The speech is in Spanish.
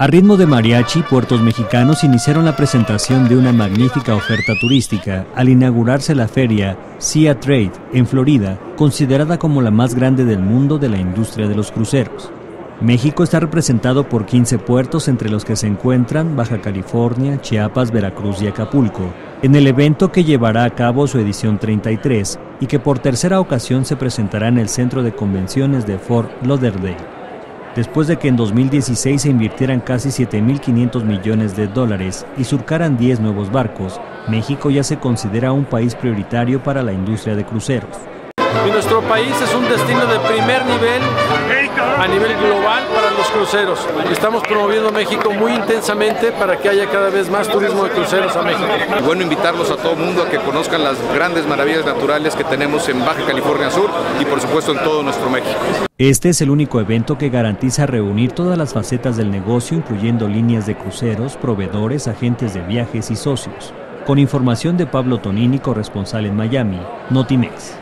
A ritmo de mariachi, puertos mexicanos iniciaron la presentación de una magnífica oferta turística al inaugurarse la feria Sea Trade en Florida, considerada como la más grande del mundo de la industria de los cruceros. México está representado por 15 puertos entre los que se encuentran Baja California, Chiapas, Veracruz y Acapulco, en el evento que llevará a cabo su edición 33 y que por tercera ocasión se presentará en el Centro de Convenciones de Fort Lauderdale después de que en 2016 se invirtieran casi 7.500 millones de dólares y surcaran 10 nuevos barcos, México ya se considera un país prioritario para la industria de cruceros. Y nuestro país es un destino de primer nivel a nivel global cruceros. Estamos promoviendo México muy intensamente para que haya cada vez más turismo de cruceros a México. Y bueno, invitarlos a todo el mundo a que conozcan las grandes maravillas naturales que tenemos en Baja California Sur y por supuesto en todo nuestro México. Este es el único evento que garantiza reunir todas las facetas del negocio, incluyendo líneas de cruceros, proveedores, agentes de viajes y socios. Con información de Pablo Tonini, corresponsal en Miami, Notimex.